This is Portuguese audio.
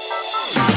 Música